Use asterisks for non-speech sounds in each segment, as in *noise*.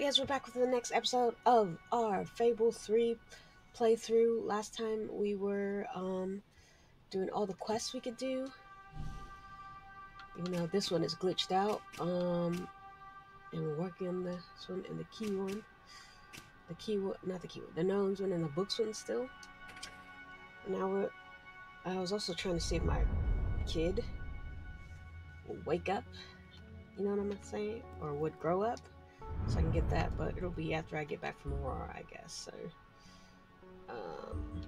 Guys, we're back with the next episode of our Fable 3 playthrough. Last time we were um, doing all the quests we could do. You know, this one is glitched out. Um, and we're working on this one and the key one. The key one, not the key one, the gnomes one and the books one still. Now we're, I was also trying to save my kid wake up. You know what I'm saying? Or would grow up so I can get that, but it'll be after I get back from Aurora, I guess. So, um,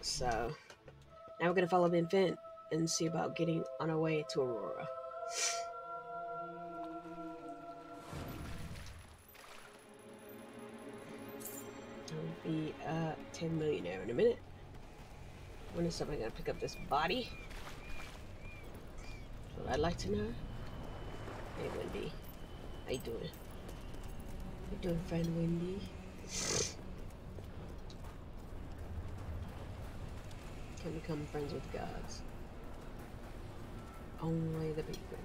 so now we're gonna follow Ben Finn and see about getting on our way to Aurora. Be uh 10 millionaire in a minute. When is somebody gonna pick up this body? What I'd like to know. Hey Wendy. How you doing? How you doing, friend Wendy? Can become friends with gods. Only the people.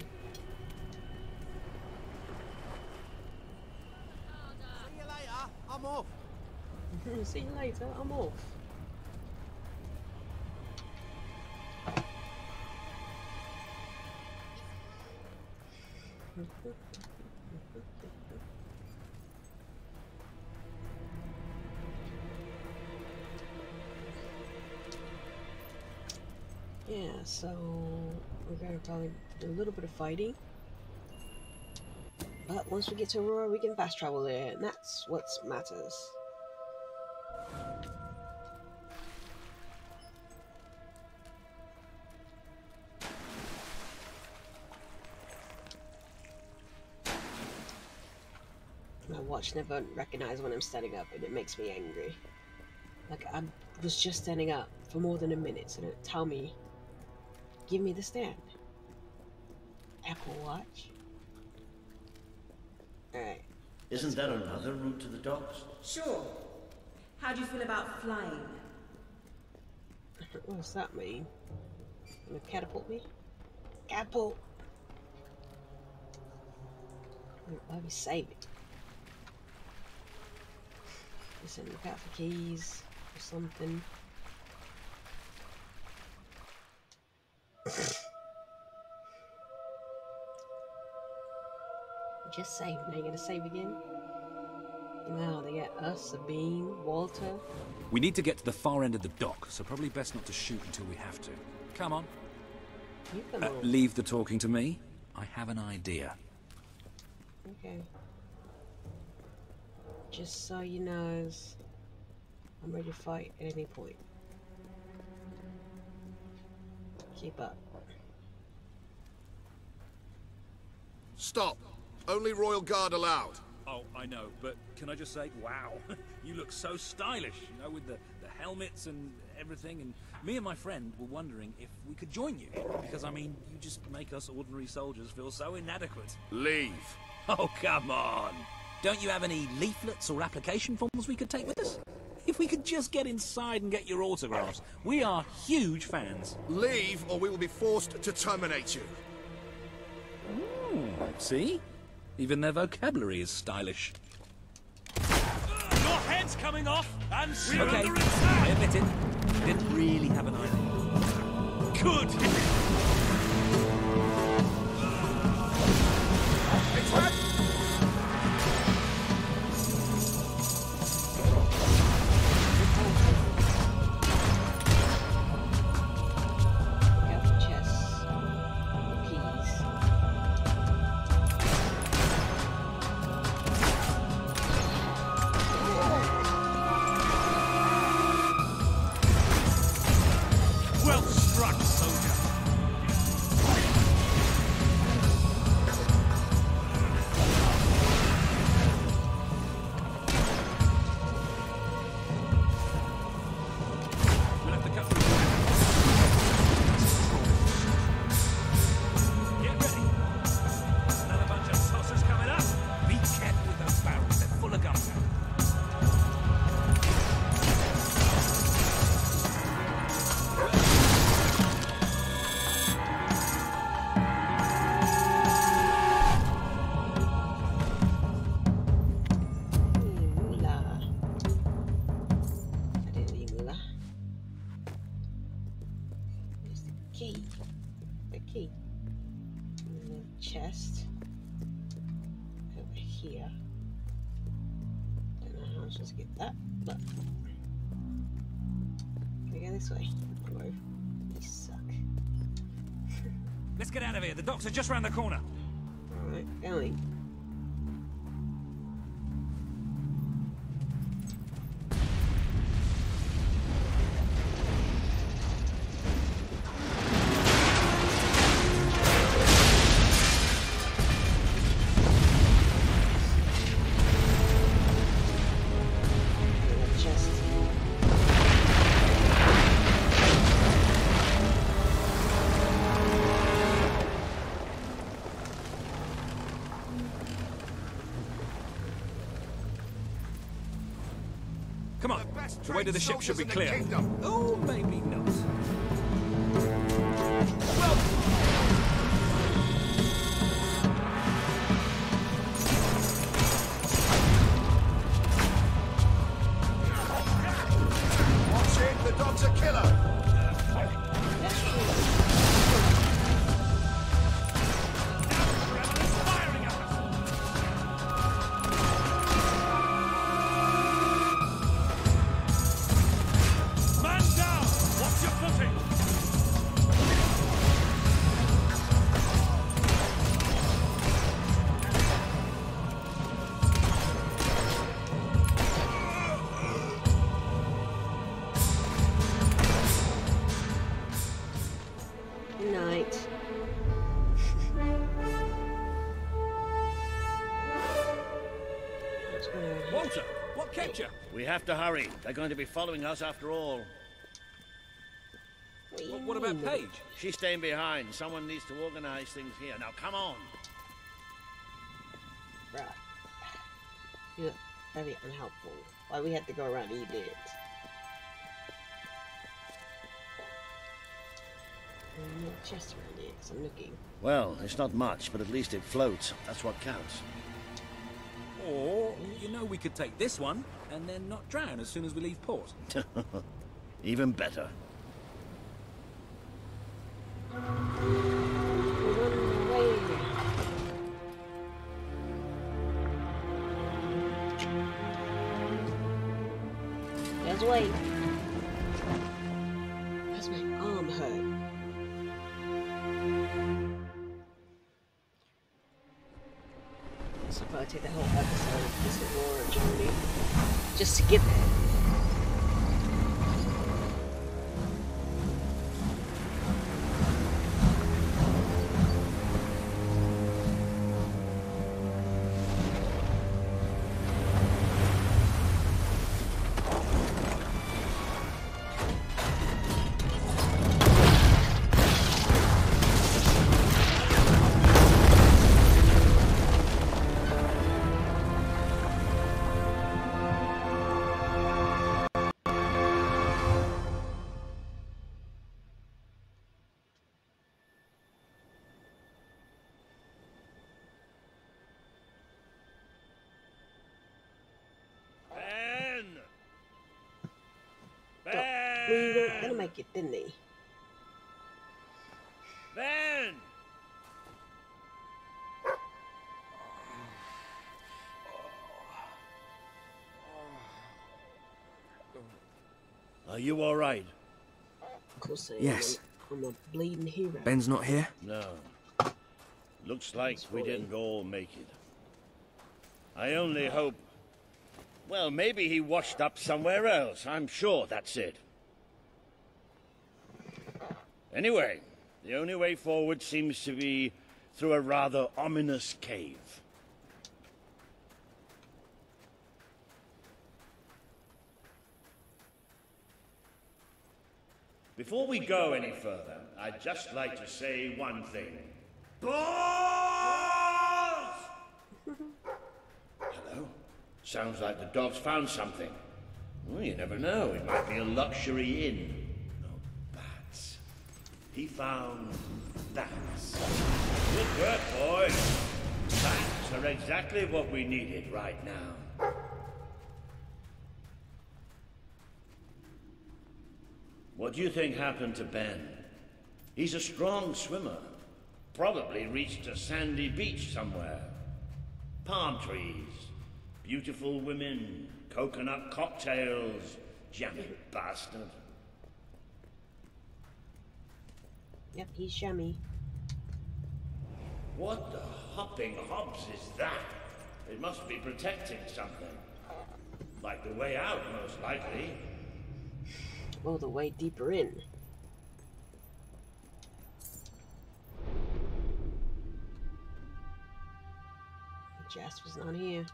See you later. I'm off. *laughs* See you later, I'm off. Yeah, so we're gonna probably do a little bit of fighting. But once we get to Aurora, we can fast travel there, and that's what matters. Watch never recognize when I'm standing up, and it makes me angry. Like, I was just standing up for more than a minute, so don't tell me. Give me the stand. Apple Watch. Alright. Isn't that another route to the docks? Sure. How do you feel about flying? *laughs* What does that mean? Gonna catapult me? Catapult! Why we save it? Listen, look out for keys or something. Just save. Now you're gonna save again? Wow, they got us, Sabine, Walter. We need to get to the far end of the dock, so probably best not to shoot until we have to. Come on. Uh, on. leave the talking to me. I have an idea. Okay. Just so you know, I'm ready to fight at any point. Keep up. Stop. Only Royal Guard allowed. Oh, I know, but can I just say, wow, *laughs* you look so stylish, you know, with the, the helmets and everything. And me and my friend were wondering if we could join you, because I mean, you just make us ordinary soldiers feel so inadequate. Leave. Oh, come on. Don't you have any leaflets or application forms we could take with us? If we could just get inside and get your autographs. We are huge fans. Leave, or we will be forced to terminate you. Hmm, see? Even their vocabulary is stylish. Your head's coming off, and we're okay, under I admit it. Didn't really have an idea. Good. Of here. The docks are just round the corner. Alright, going. The way to the ship should be clear. Oh, maybe not. Watch what you? We have to hurry. They're going to be following us after all. What, do What, what about? Page? She's staying behind. Someone needs to organize things here. Now, come on. Bruh. You look very unhelpful. Why we had to go around you did it. Mm, There's no chest around here, 'cause I'm looking. Well, it's not much, but at least it floats. That's what counts. Or, you know, we could take this one and then not drown as soon as we leave port. *laughs* Even better. We're running Take the whole episode of this Aurora journey just to get there. Were it, didn't he? Ben! Are you all right? Of course I am. Yes. I'm a bleeding hero. Ben's not here? No. Looks like That's we didn't all make it. I only hope. Well, maybe he washed up somewhere else. I'm sure that's it. Anyway, the only way forward seems to be through a rather ominous cave. Before we go any further, I'd just like to say one thing. Balls! Hello? Sounds like the dog's found something. Well, you never know. It might be a luxury inn. He found bats. Good work, boys. Bats are exactly what we needed right now. What do you think happened to Ben? He's a strong swimmer. probably reached a sandy beach somewhere. Palm trees, beautiful women, coconut cocktails, jammy bastard. Yep, he's yummy. What the hopping hops is that? It must be protecting something. Like the way out, most likely. Oh, the way deeper in. Jasper's not here.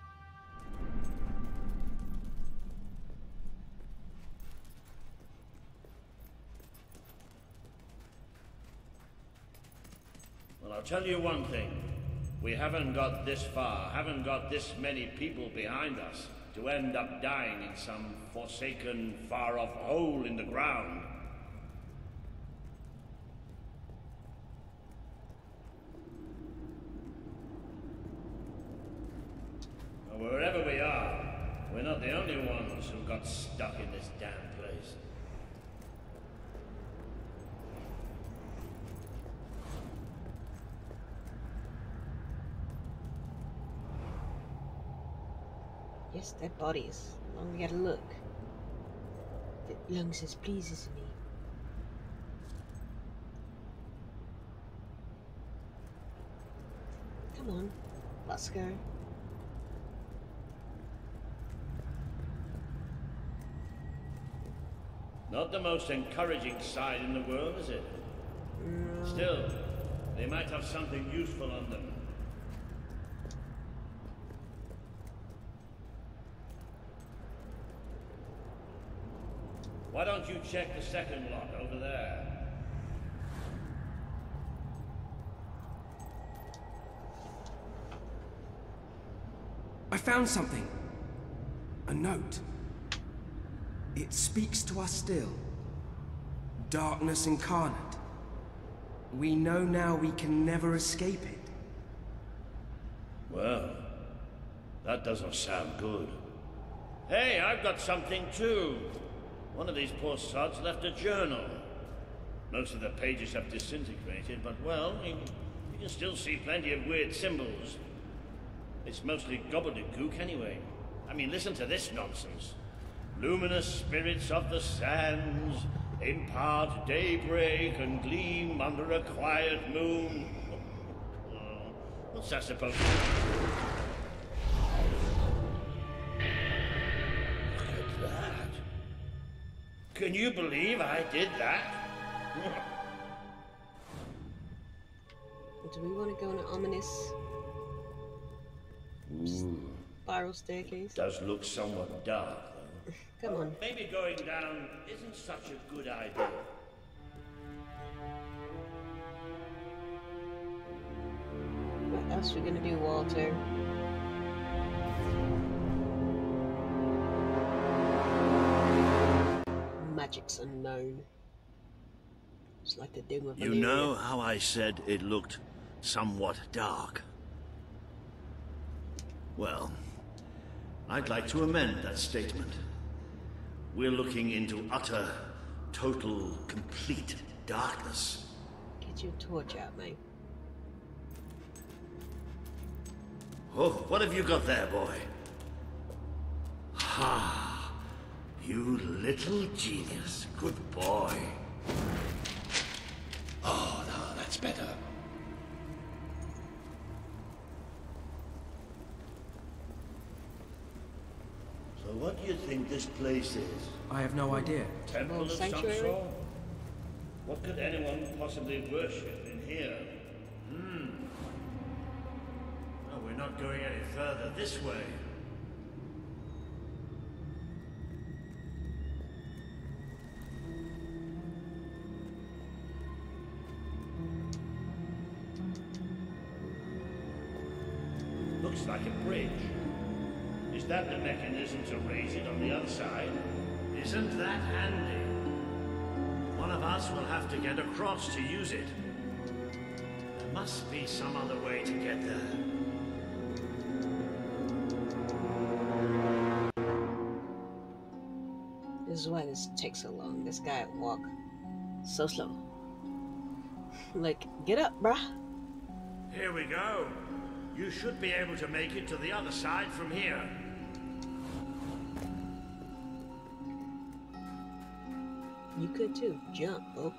Tell you one thing. We haven't got this far, haven't got this many people behind us to end up dying in some forsaken, far off hole in the ground. Wherever we are, we're not the only ones who got stuck in this damn place. Yes, dead bodies. Long we gotta look. The lungs as pleases me. Come on, let's go. Not the most encouraging side in the world, is it? Still, they might have something useful on them. Why don't you check the second lot over there? I found something. A note. It speaks to us still. Darkness incarnate. We know now we can never escape it. Well, that doesn't sound good. Hey, I've got something too. One of these poor sods left a journal. Most of the pages have disintegrated, but well, you, you can still see plenty of weird symbols. It's mostly gobbledygook anyway. I mean, listen to this nonsense. Luminous spirits of the sands impart daybreak and gleam under a quiet moon. *laughs* What's that supposed to mean? Can you believe I did that? Do we want to go on an ominous spiral staircase? Does look somewhat dark, though. *laughs* Come on. Maybe going down isn't such a good idea. What else are we gonna do, Walter? Magic's unknown. It's like the doom of You know how I said it looked somewhat dark? Well, I'd like to amend that statement. We're looking into utter, total, complete darkness. Get your torch out, mate. Oh, what have you got there, boy? Ha! You little genius. Good boy. Oh, no, that's better. So what do you think this place is? I have no idea. Temple of some sanctuary? sort? What could anyone possibly worship in here? Hmm. Oh, we're not going any further this way. Like a bridge. Is that the mechanism to raise it on the other side? Isn't that handy? One of us will have to get across to use it. There must be some other way to get there. This is why this takes so long. This guy walk so slow. *laughs* Like, get up, bruh. Here we go. You should be able to make it to the other side from here. You could too. Jump, oh.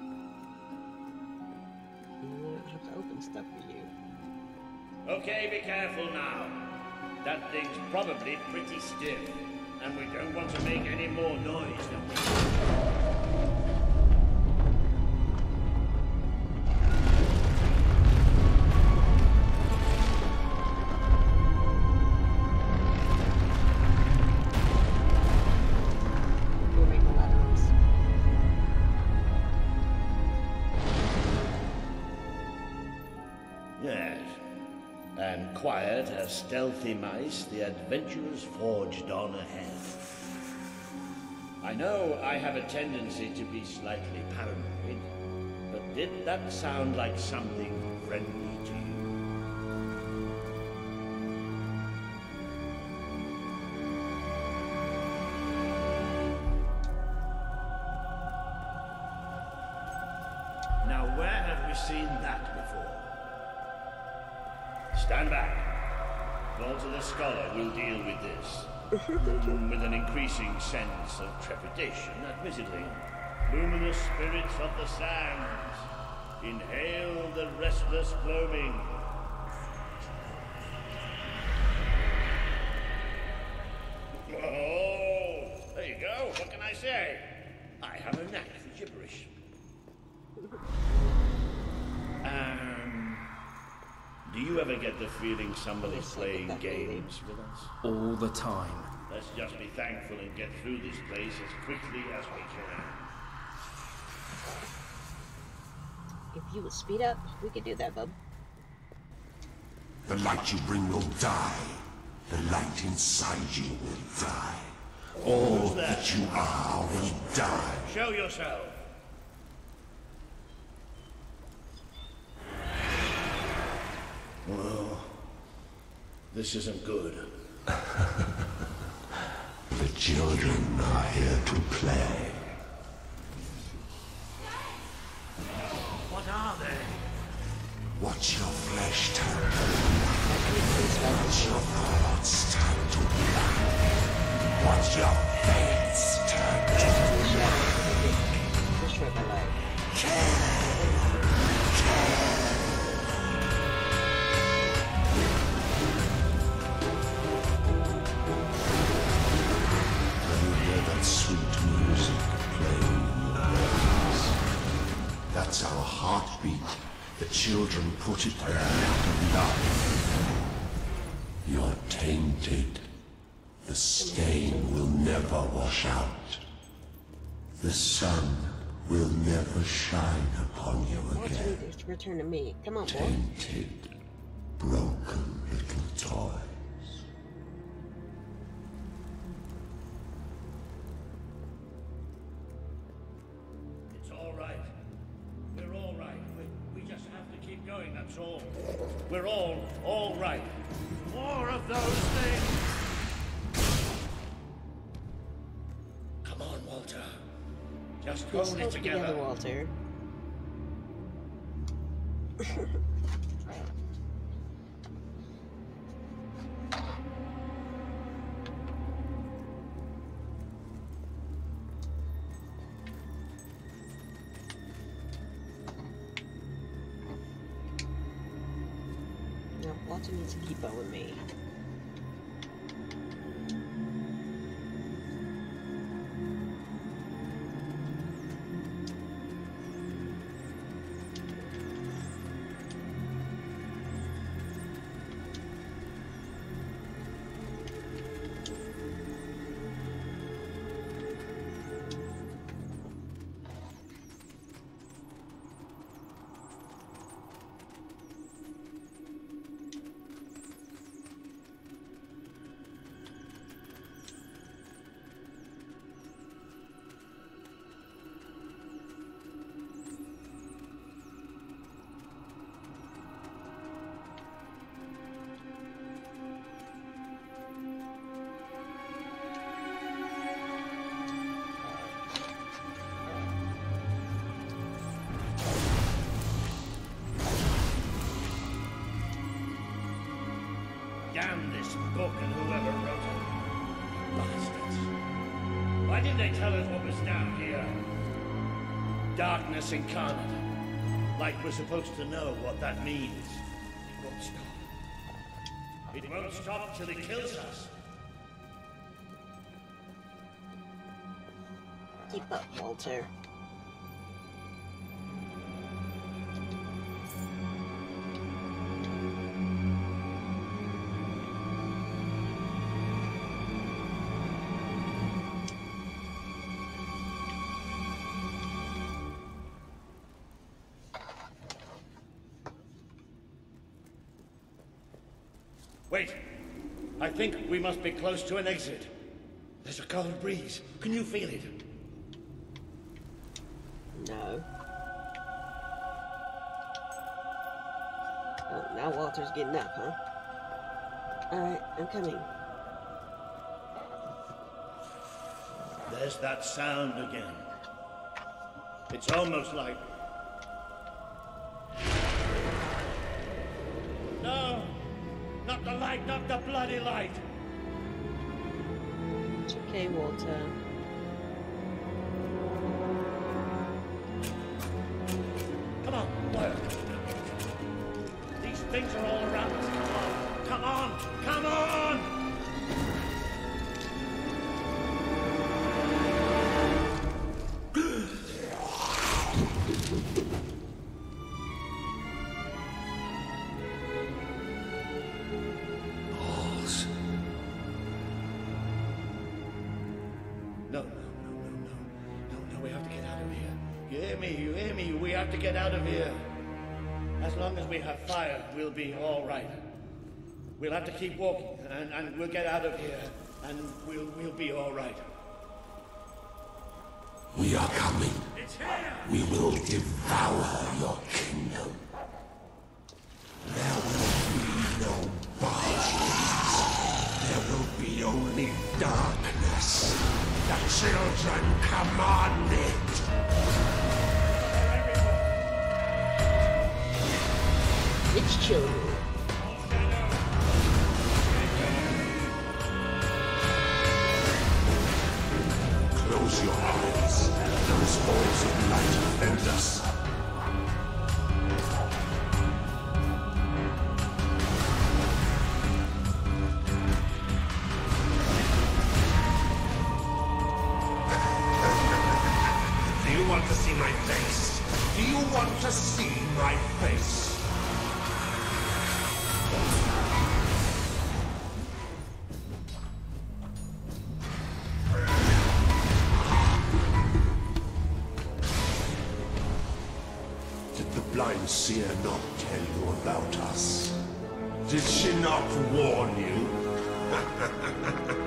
You won't have to open stuff for you. Okay, be careful now. That thing's probably pretty stiff, and we don't want to make any more noise than we quiet as stealthy mice, the adventurers forged on ahead. I know I have a tendency to be slightly paranoid, but did that sound like something friendly to you? Now, where have we seen that before? Stand back. Walter the Scholar will deal with this. *laughs* With an increasing sense of trepidation, admittedly. Luminous spirits of the sands, inhale the restless gloaming. Oh, there you go. What can I say? I have a knack for gibberish. Um, do you ever get the feeling somebody's Yes, I get playing games with us? All the time. Let's just be thankful and get through this place as quickly as we can. If you would speed up, we could do that, bub. The light you bring will die. The light inside you will die. All that you are will die. Show yourself. Well, this isn't good. *laughs* The children are here to play. What are they? Watch your flesh turn to black. Watch your thoughts turn to black. Watch your put it there out of love. You're tainted. The stain will never wash out. The sun will never shine upon you again. return to me? Come on, boy. Tainted, broken little toys. Hold it hold it together. together, Walter. No, Walter needs to keep up with me. Whoever wrote it. Bastards. Why didn't they tell us what was down here? Darkness incarnate. Like we're supposed to know what that means. It won't stop. It won't stop till it kills us. Keep up, Walter. We must be close to an exit. There's a cold breeze. Can you feel it? No. Oh, now Walter's getting up, huh? Alright, I'm coming. There's that sound again. It's almost like. No! Not the light, not the bloody light! It's okay, Walter. Here. You hear me? You hear me? We have to get out of here. As long as we have fire, we'll be all right. We'll have to keep walking, and, and we'll get out of here, and we'll, we'll be all right. We are coming. It's here! We will devour your kingdom. There will be no bodies. There will be only darkness. The children command it. Children. Blind seer not tell you about us? Did she not warn you? *laughs*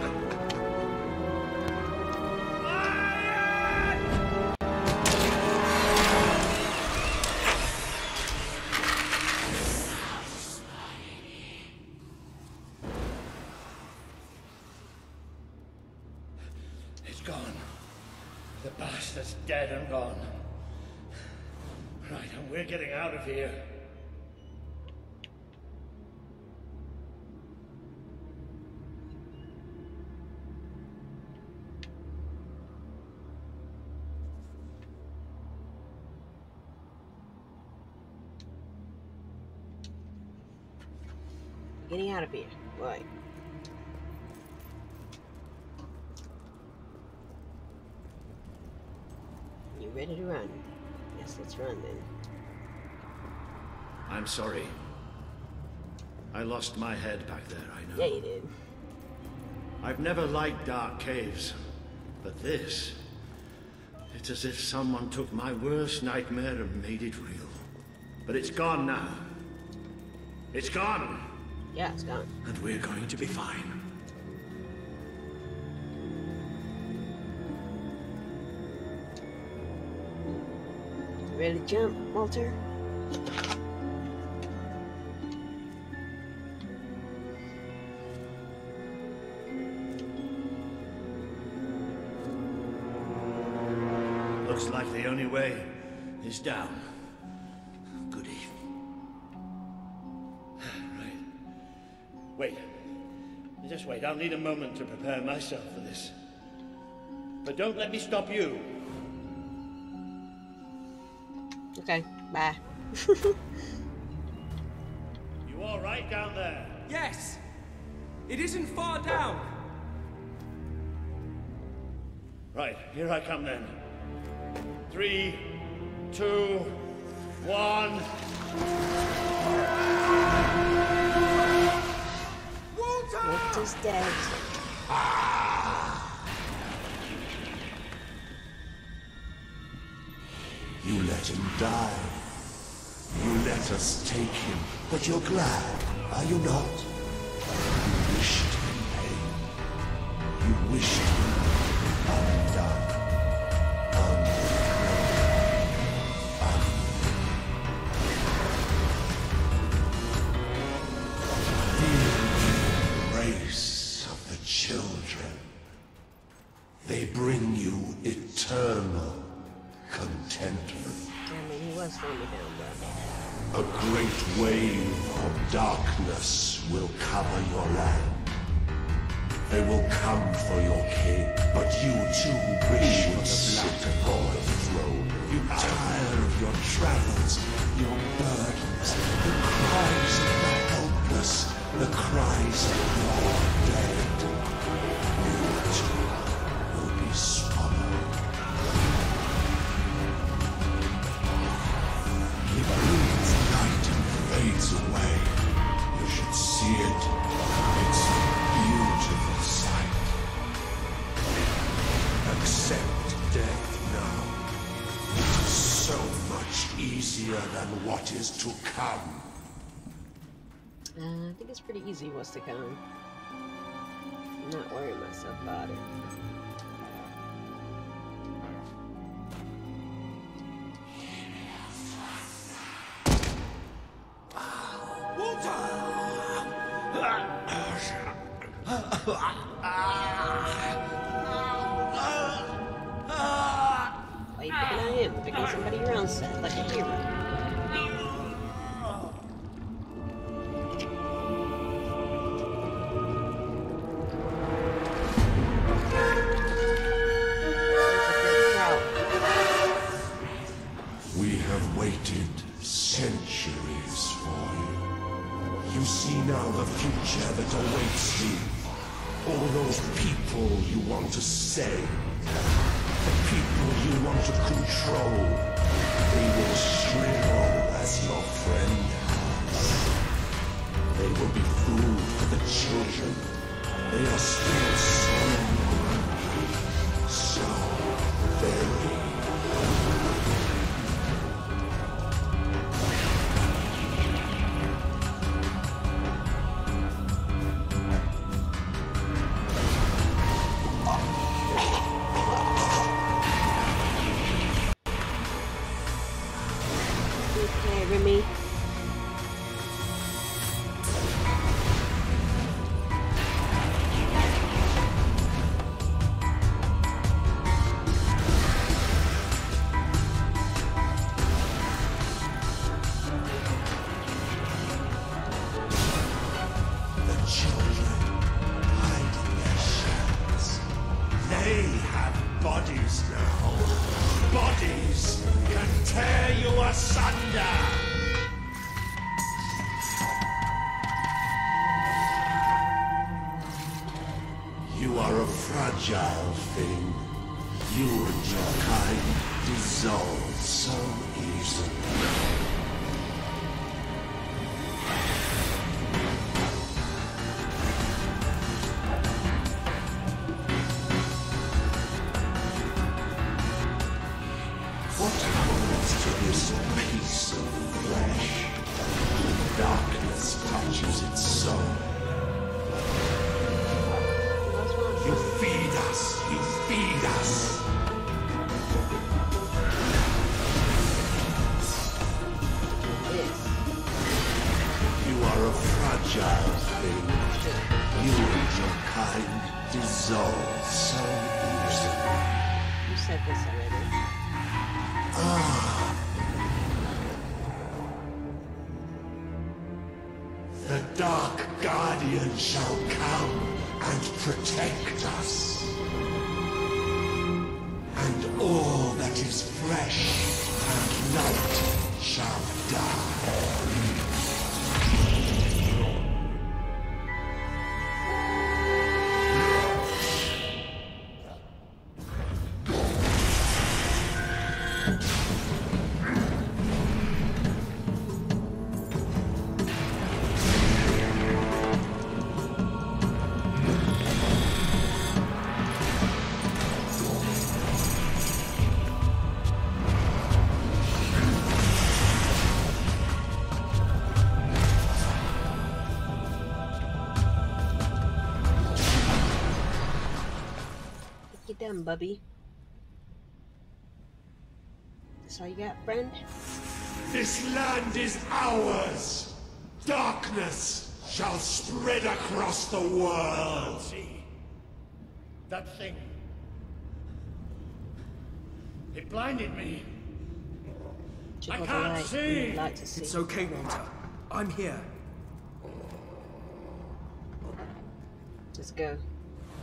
Out of here. Right. You ready to run? Yes, let's run then. I'm sorry. I lost my head back there, I know. Yeah, you did. I've never liked dark caves, but this. It's as if someone took my worst nightmare and made it real. But it's gone now. It's gone, Yeah, it's gone. and we're going to be fine. Ready to jump, Walter? Looks like the only way is down. Just wait, I'll need a moment to prepare myself for this. But don't let me stop you. Okay, bye. *laughs* you all right down there? Yes. It isn't far down. Right, here I come then. Three, two, one is dead. You let him die. You let us take him, but you're glad, are you not? You wished him pain. You wished him easy was to come. Not worrying myself about it. Wait, I am, picking somebody around set like a hero. control. The Dark Guardian shall come and protect us. And all that is fresh and light shall die. Get Bubby. That's all you got, friend? This land is ours. Darkness shall spread across the world. See? That thing. It blinded me. Check I can't light. see. Like see. It's okay, Walter. I'm here. Just go.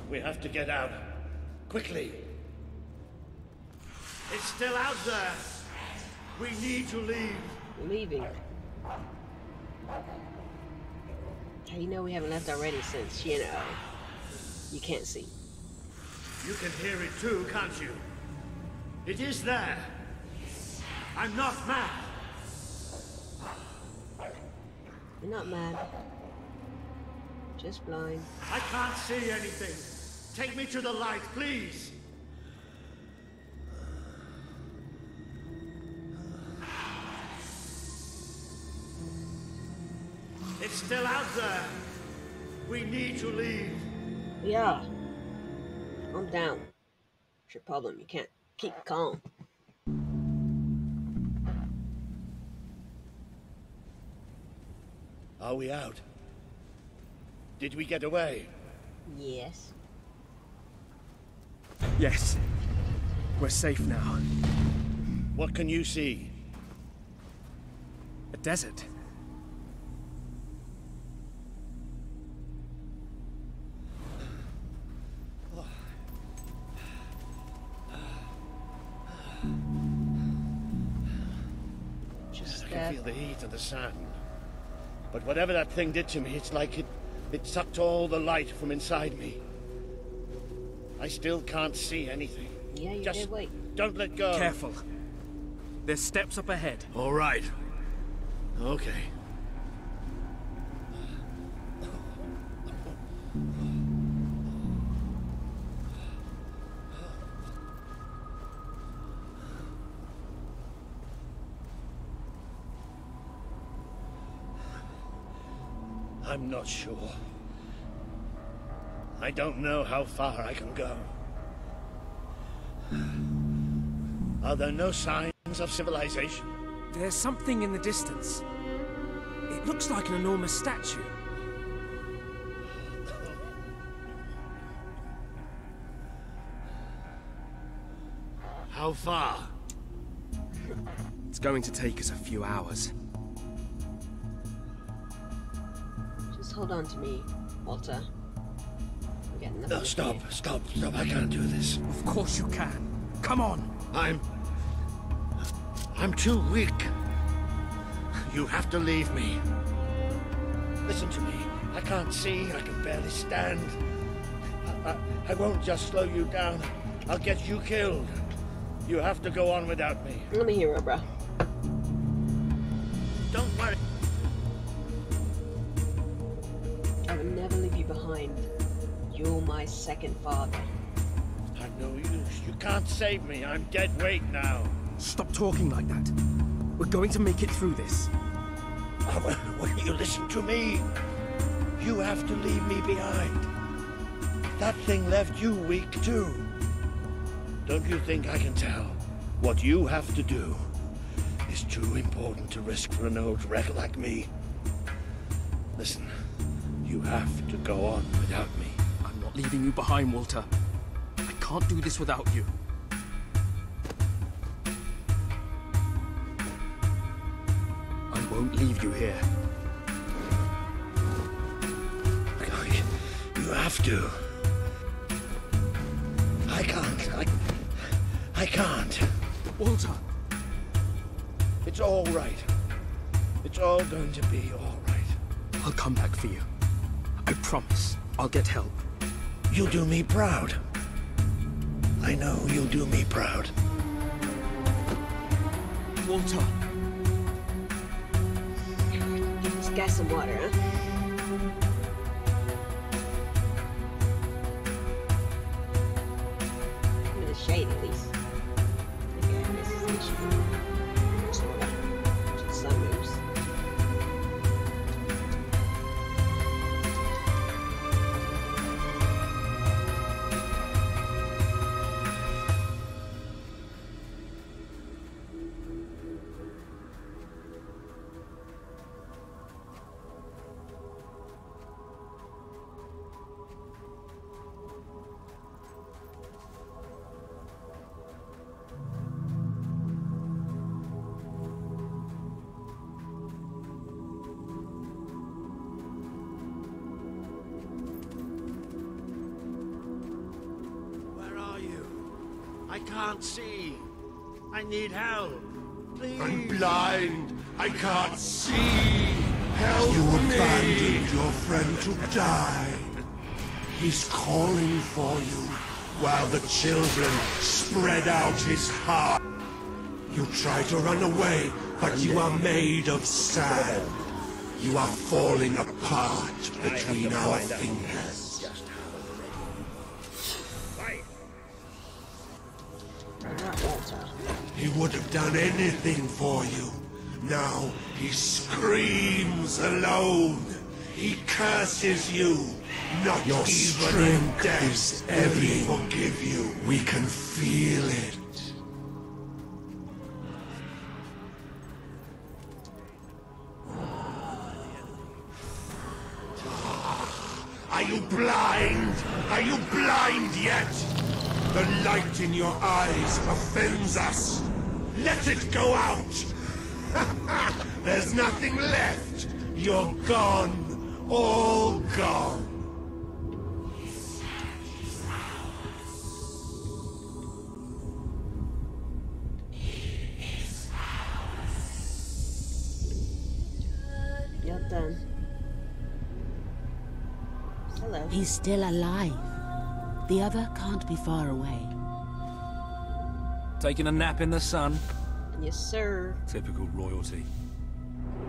We have to get out. Quickly. It's still out there. We need to leave. We're leaving. How you know we haven't left already since, you know, you can't see. You can hear it too, can't you? It is there. I'm not mad. You're not mad. Just blind. I can't see anything. Take me to the light, please. It's still out there. We need to leave. Yeah. Calm down. It's your problem? You can't keep calm. Are we out? Did we get away? Yes. Yes. We're safe now. What can you see? A desert. Just I can feel the heat of the sand. But whatever that thing did to me, it's like it, it sucked all the light from inside me. I still can't see anything. Yeah, you Just did wait. don't let go. Careful. There's steps up ahead. All right. Okay. I'm not sure. I don't know how far I can go. Are there no signs of civilization? There's something in the distance. It looks like an enormous statue. How far? It's going to take us a few hours. Just hold on to me, Walter. I'm getting nothing No, stop, stop, stop. I can't do this. Of course you can. Come on. I'm... I'm too weak. You have to leave me. Listen to me. I can't see. I can barely stand. I, I, I won't just slow you down. I'll get you killed. You have to go on without me. Let me hear hero, bro. Don't worry. I will never leave you behind. You're my second father. I'm no use. You can't save me. I'm dead weight now. Stop talking like that. We're going to make it through this. *laughs* Oh, will you listen to me? You have to leave me behind. That thing left you weak too. Don't you think I can tell? What you have to do is too important to risk for an old wreck like me. Listen, you have to go on without me. Leaving you behind, Walter. I can't do this without you. I won't leave you here. You have to. I can't. I, I can't. Walter! It's all right. It's all going to be all right. I'll come back for you. I promise. I'll get help. You'll do me proud. I know you'll do me proud. Walter! Give this guy some water, huh? Can't see. I need help. Please. I'm blind. I can't see. Help you abandoned your friend to die. He's calling for you while the children spread out his heart. You try to run away, but you are made of sand. You are falling apart between our fingers. He would have done anything for you. Now he screams alone. He curses you. Not Your even in death ever forgive you. We can feel it. Offends us. Let it go out. *laughs* There's nothing left. You're gone. All gone. You're done. Hello. He's still alive. The other can't be far away. Taking a nap in the sun? Yes, sir. Typical royalty.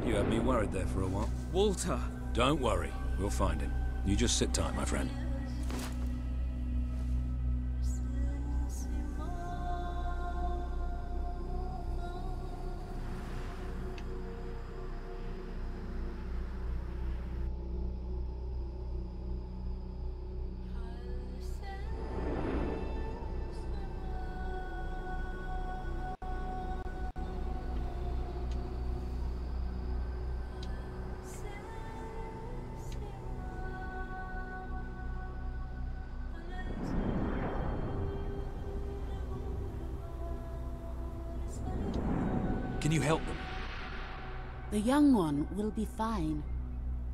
You had me worried there for a while. Walter! Don't worry, we'll find him. You just sit tight, my friend. Can you help them? The young one will be fine.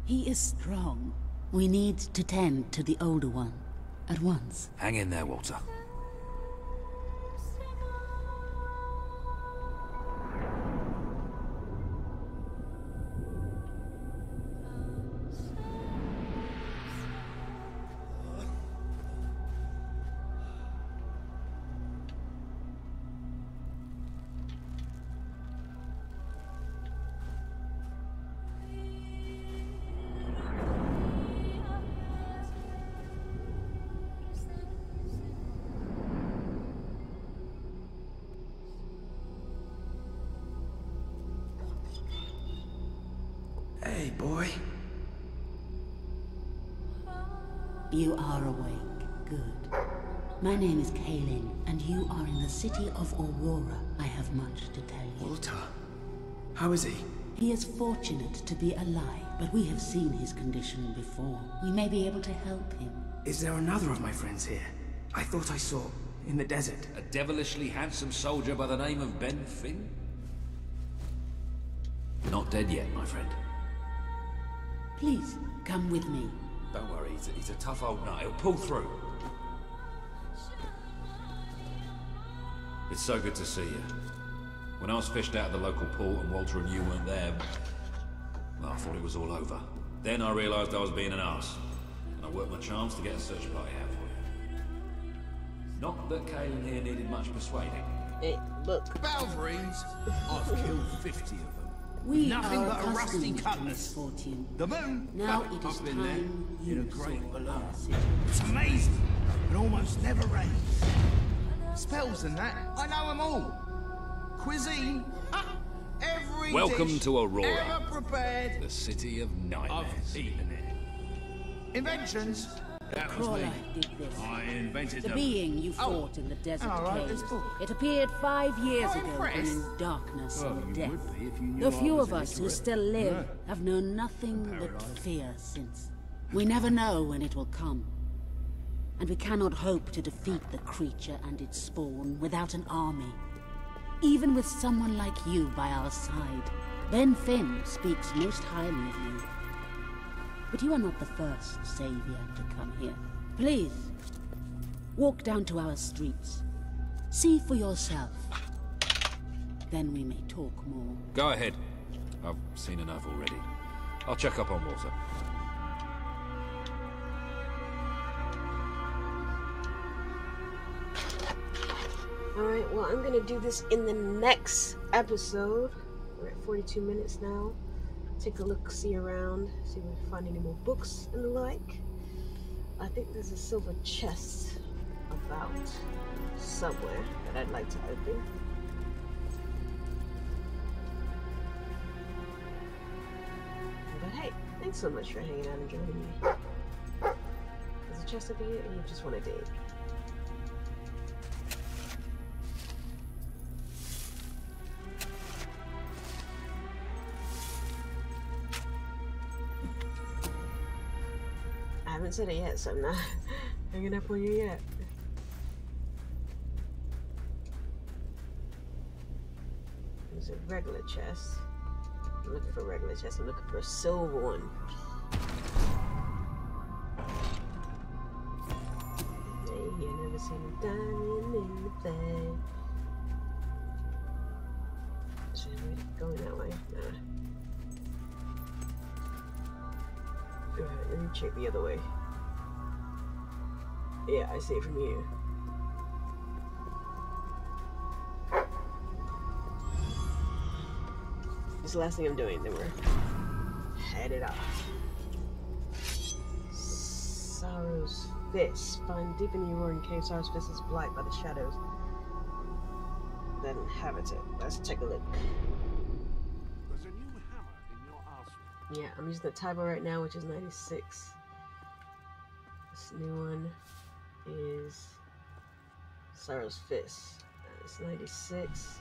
He is strong. We need to tend to the older one at once. Hang in there, Walter. You are awake. Good. My name is Kalin, and you are in the city of Aurora. I have much to tell you. Walter. How is he? He is fortunate to be alive, but we have seen his condition before. We may be able to help him. Is there another of my friends here? I thought I saw in the desert. A devilishly handsome soldier by the name of Ben Finn? Not dead yet, my friend. Please, come with me. Don't worry, he's a, he's a tough old nut. He'll pull through. It's so good to see you. When I was fished out of the local port and Walter and you weren't there, well, I thought it was all over. Then I realised I was being an arse. And I worked my charms to get a search party out for you. Not that Kalin here needed much persuading. Hey, look. Balverines? I've killed 50 of them. We Nothing are but a rusty accustomed to cutlass. The moon? Now it is I've been time there. you In a great saw balloon. It's amazing. It almost never rains. Spells and that, I know them all. Cuisine, ah, every Welcome dish to Aurora. Ever prepared. The city of nightmares. I've eaten it. Inventions? That was Crawler did this. I invented The them. being you Oh, fought in the desert and I wrote caves. this book. It appeared five years Oh, ago impressed. bringing darkness Well, and death. would be if you knew The few of us who still live Yeah. have known nothing but fear since. We never know when it will come. And we cannot hope to defeat the creature and its spawn without an army. Even with someone like you by our side, Ben Finn speaks most highly of you. But you are not the first savior to come here. Please, walk down to our streets. See for yourself. Then we may talk more. Go ahead. I've seen enough already. I'll check up on Walter. Alright, well, I'm gonna do this in the next episode. We're at 42 minutes now. Take a look, see around, see if we can find any more books and the like. I think there's a silver chest about somewhere that I'd like to open. But hey, thanks so much for hanging out and joining me. There's a chest over here, and you just want to dig. Said it yet, so I'm not *laughs* hanging up on you yet. There's a regular chest. I'm looking for a regular chest. I'm looking for a silver one. Hey, you never seen a diamond in the bag. Should that way? Nah. Alright, let me check the other way. Yeah, I see it from here. This is the last thing I'm doing, then we're headed off. Sorrow's Fist. Find deep in the roaring cave, Sorrow's Fist is blight by the shadows. Then habitat. Let's take a look. There's a new hammer in your arsenal. Yeah, I'm using the Tybo right now, which is 96. This new one is Sorrow's Fist. It's 96.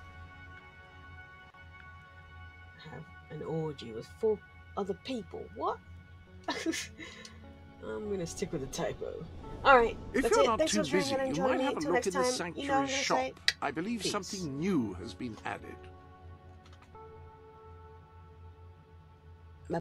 I have an orgy with four other people. What? *laughs* I'm gonna stick with the typo. Alright, If that's you're it. not Thanks too busy, you might have a look in the time, you know sanctuary what I'm gonna shop. say? I believe Peace. something new has been added.